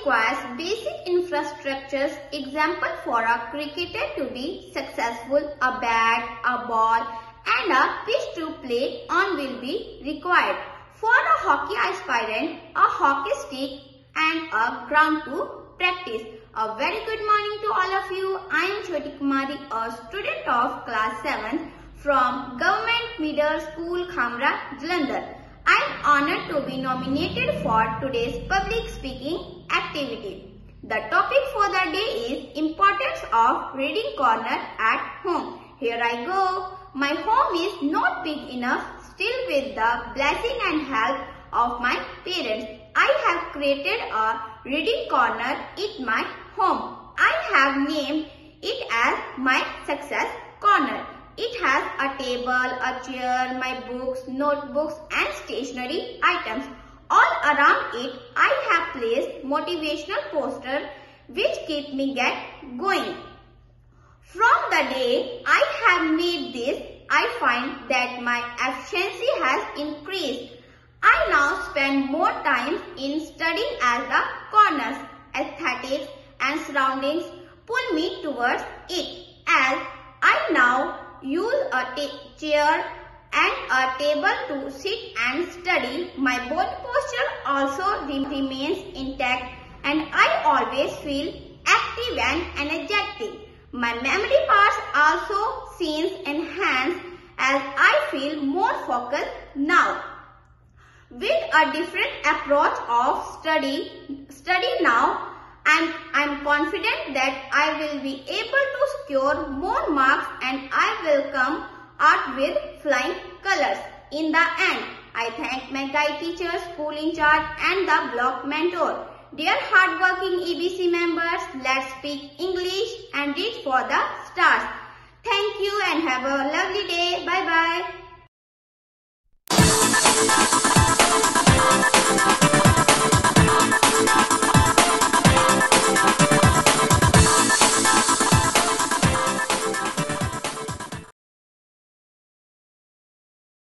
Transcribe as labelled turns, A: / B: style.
A: requires basic infrastructures. Example for a cricketer to be successful, a bat, a ball and a pitch to play on will be required. For a hockey aspirant, a hockey stick and a ground to practice. A very good morning to all of you. I am Jyoti Kumari, a student of class 7 from Government Middle School Khambra, Jalandhar. Honored to be nominated for today's public speaking activity. The topic for the day is importance of reading corner at home. Here I go. My home is not big enough still with the blessing and help of my parents. I have created a reading corner in my home. I have named it as my success corner. It has a table, a chair, my books, notebooks and stationery items. All around it, I have placed motivational posters which keep me get going. From the day I have made this, I find that my efficiency has increased. I now spend more time in studying as the corners, aesthetics and surroundings pull me towards it a chair and a table to sit and study. My body posture also remains intact and I always feel active and energetic. My memory parts also seems enhanced as I feel more focused now. With a different approach of study, study now and I'm confident that I will be able to score more marks and I will come out with flying colors. In the end, I thank my guide teachers, school in charge and the block mentor. Dear hardworking EBC members, let's speak English and reach for the stars.